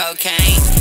cocaine.